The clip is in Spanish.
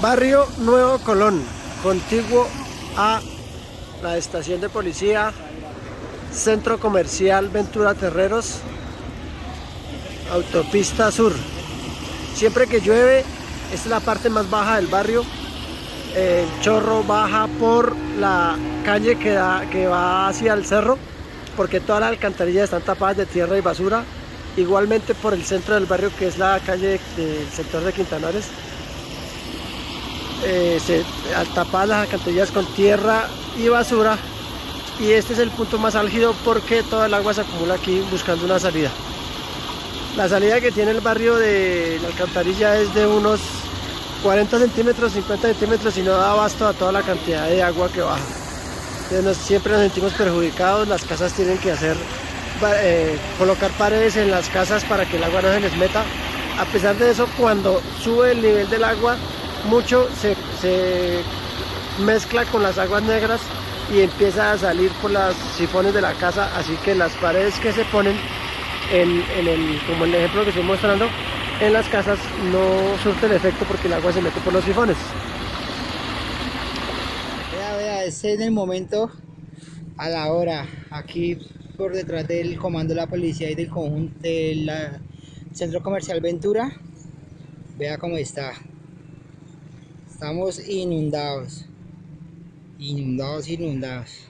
Barrio Nuevo Colón, contiguo a la estación de policía, Centro Comercial Ventura Terreros, Autopista Sur. Siempre que llueve, esta es la parte más baja del barrio. El chorro baja por la calle que, da, que va hacia el cerro, porque todas las alcantarillas están tapadas de tierra y basura. Igualmente por el centro del barrio, que es la calle del sector de Quintanares eh, se tapadas las alcantarillas con tierra y basura y este es el punto más álgido porque toda el agua se acumula aquí buscando una salida. La salida que tiene el barrio de la alcantarilla es de unos 40 centímetros, 50 centímetros y no da abasto a toda la cantidad de agua que baja. Entonces siempre nos sentimos perjudicados, las casas tienen que hacer, eh, colocar paredes en las casas para que el agua no se les meta. A pesar de eso, cuando sube el nivel del agua, mucho se, mezcla con las aguas negras y empieza a salir por los sifones de la casa, así que las paredes que se ponen en, el, como en el ejemplo que estoy mostrando, en las casas no surten efecto porque el agua se mete por los sifones. Vea, vea, este es el momento a la hora, aquí por detrás del comando de la policía y del conjunto del centro comercial Ventura. Vea cómo está. Estamos inundados. Inundados, inundados.